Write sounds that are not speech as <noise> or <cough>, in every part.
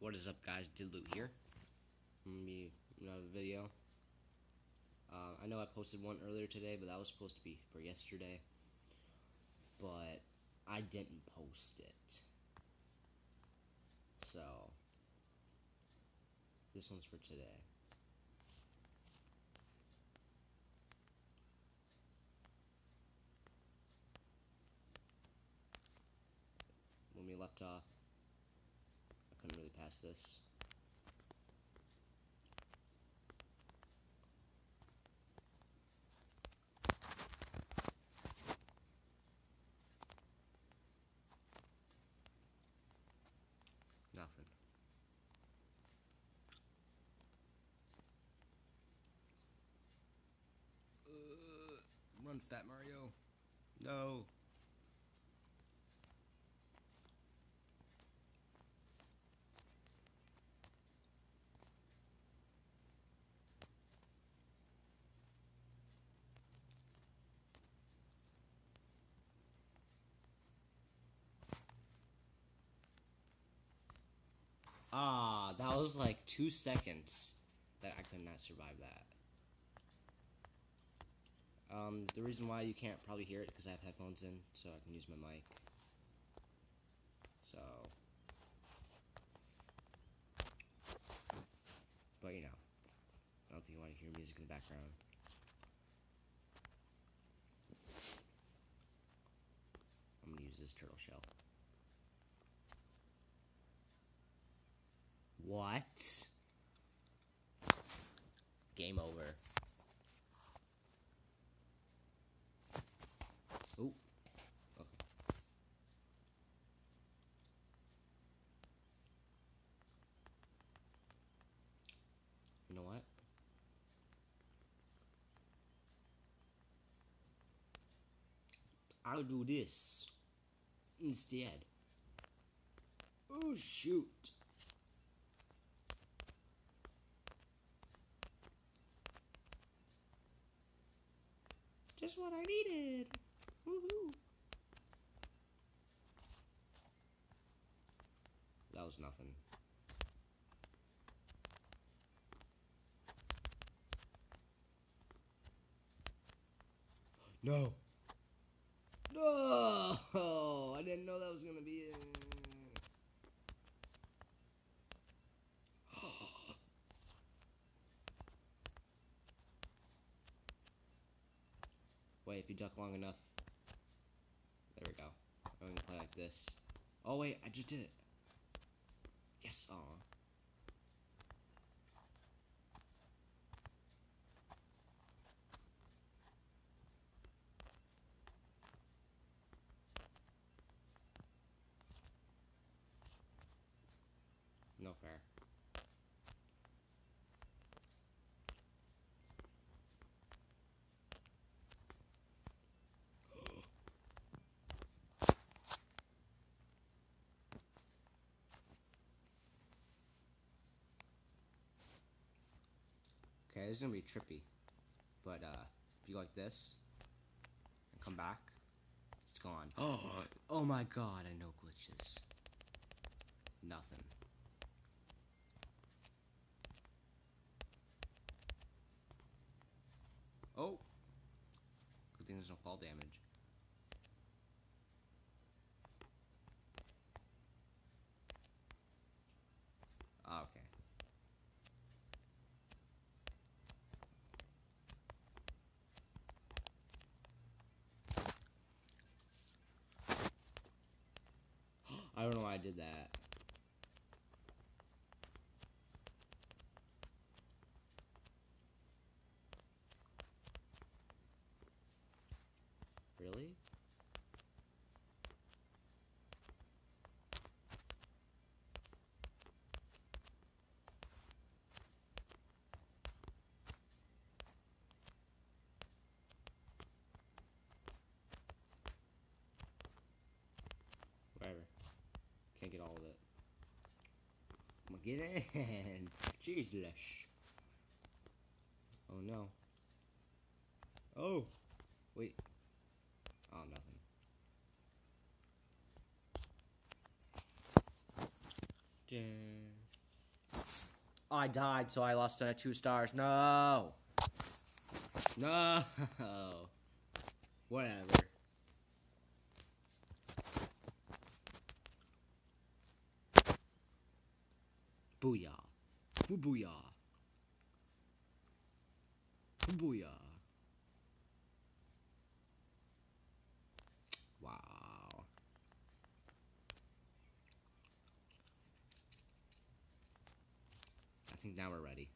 What is up guys, Didloot here. Another video. Uh, I know I posted one earlier today, but that was supposed to be for yesterday. But I didn't post it. So this one's for today. When we left off, Really pass this. Nothing. Uh, run, Fat Mario. No. That was like two seconds that I could not survive that. Um, the reason why you can't probably hear it because I have headphones in, so I can use my mic. So, but you know, I don't think you want to hear music in the background. I'm gonna use this turtle shell. What? Game over. Oh. You know what? I'll do this instead. Oh shoot. Just what I needed. Woohoo. That was nothing. <gasps> No. No! <laughs> I didn't know that was gonna be it. Wait, if you duck long enough. There we go. I'm gonna play like this. Oh wait, I just did it. Yes, aw. No fair. Okay, this is gonna be trippy. But uh if you like this and come back, it's gone. Oh <gasps> oh my god, I know glitches. Nothing. Oh! Good thing there's no fall damage. Ah, okay. I don't know why I did that. Really? Whatever. Can't get all of it. I'm gonna get in. <laughs> Jesus. Oh no. Oh. Wait. Oh, nothing. Dun, I died, so I lost a two stars. No. No. <laughs> Whatever. Booyah. Booyah. Booyah. Wow. I think now we're ready.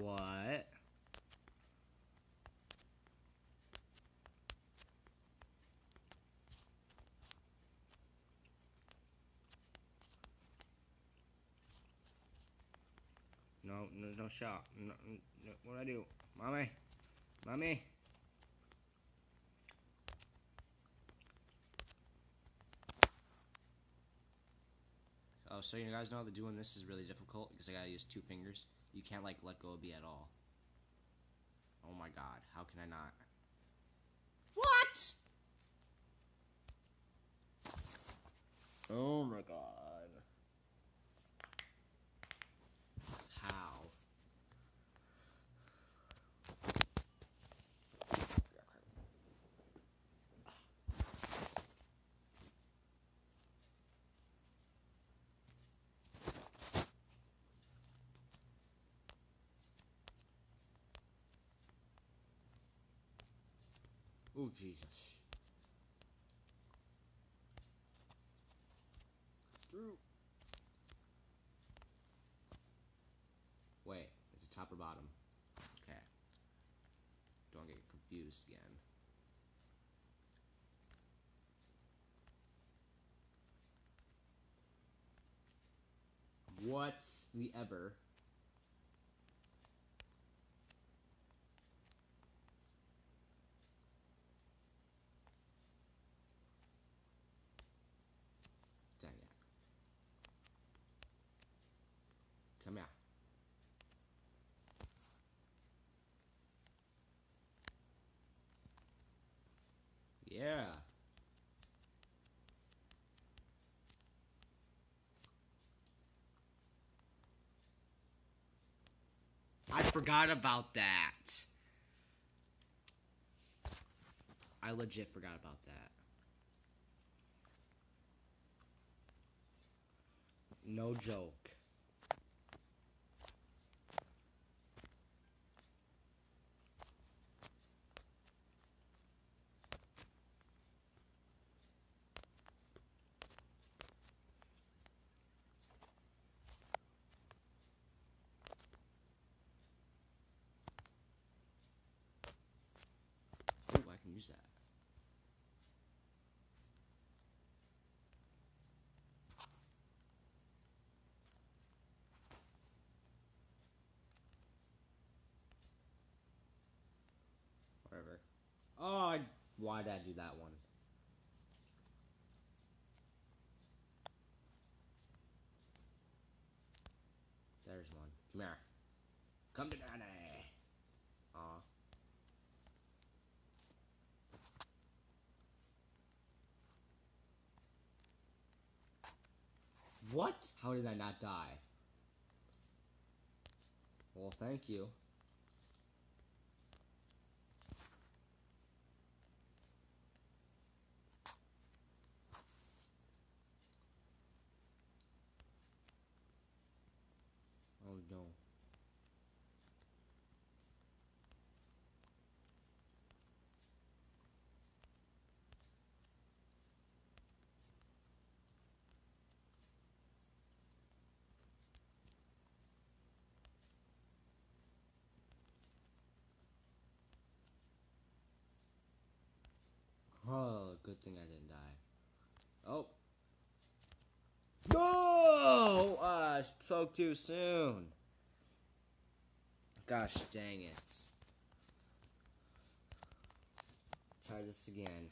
What? No, no, no shot. No, no, what do I do? Mommy? Mommy? Oh, so you guys know that doing this is really difficult because I gotta use two fingers. You can't like let go of me at all. Oh my god, how can I not? What? Oh my god. How? Oh Jesus. Through. Wait, is it top or bottom? Okay. Don't get confused again. What's the ever? Dang it. Come here. Yeah. I forgot about that. I legit forgot about that. No joke. Ooh, I can use that. Whatever. Oh, I, why did I do that one? There's one. Come here. Come to. Aw. What? How did I not die? Well, thank you. Oh no. Good thing I didn't die. Oh. No! Ah, I spoke too soon. Gosh dang it. Try this again.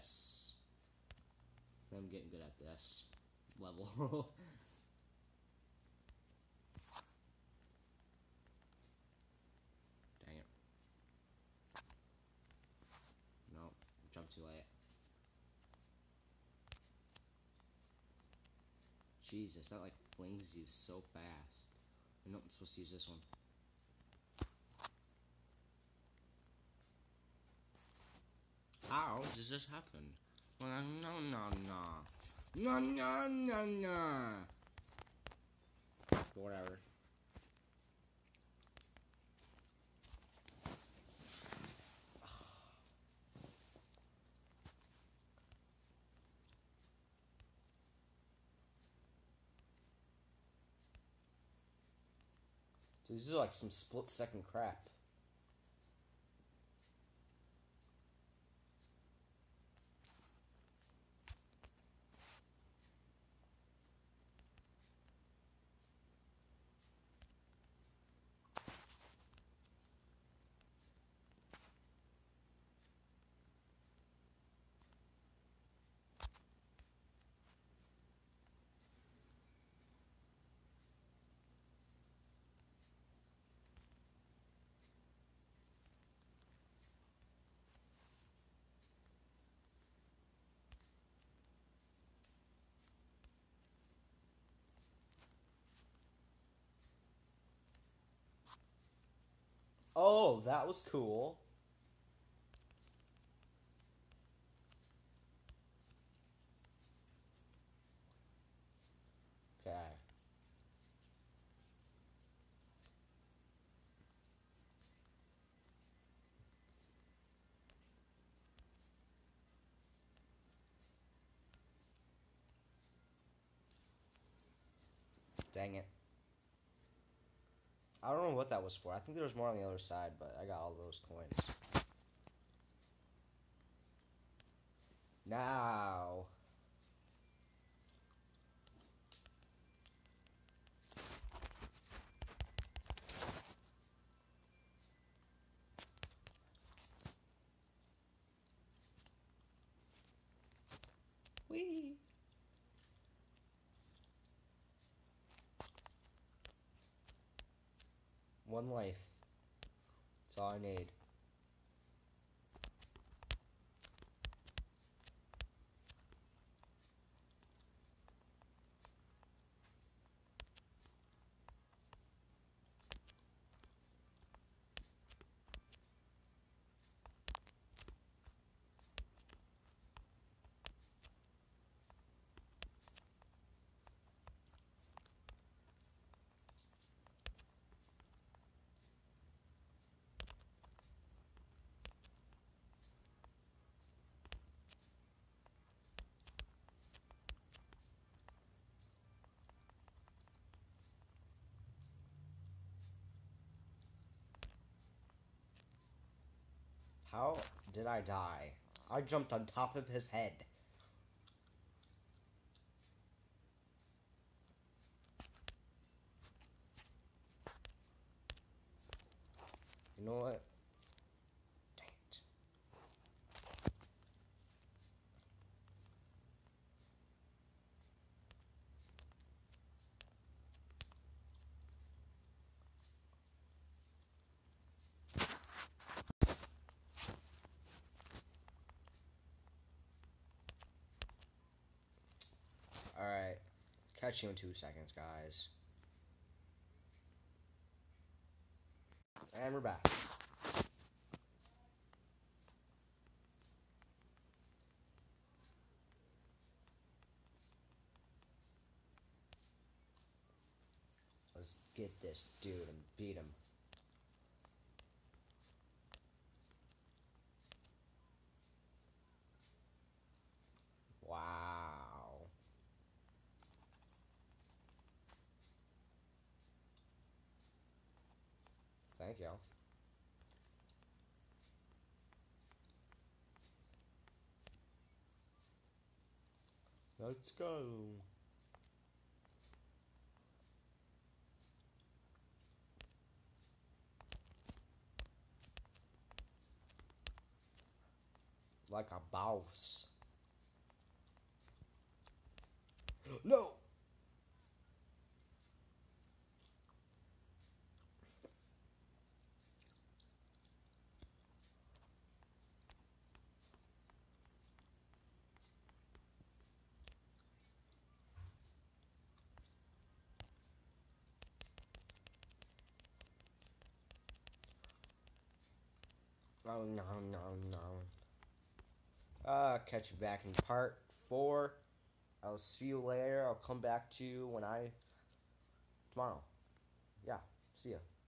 Yes. I'm getting good at this level. <laughs> Dang it. No, jumped too late. Jesus, that like flings you so fast. I know I'm supposed to use this one. How does this happen? No, no, no, no. No, no, no, no. Whatever. Dude, this is like some split second crap. Oh, that was cool. Okay. Dang it. I don't know what that was for. I think there was more on the other side, but I got all those coins. Now. One life. That's all I need. How did I die? I jumped on top of his head. You know what? Dang it. Alright. Catch you in two seconds, guys. And we're back. Let's get this dude and beat him. Wow. Thank you. Let's go. Like a boss. <gasps> No! Oh no no no. Uh catch you back in part four. I'll see you later. I'll come back to you when I tomorrow. Yeah, see ya.